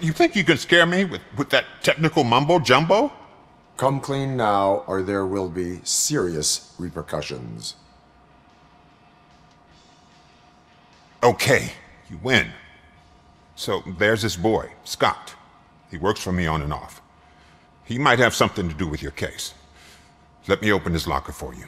You think you can scare me with, with that technical mumbo jumbo? Come clean now, or there will be serious repercussions. Okay, you win. So there's this boy, Scott. He works for me on and off. He might have something to do with your case. Let me open his locker for you.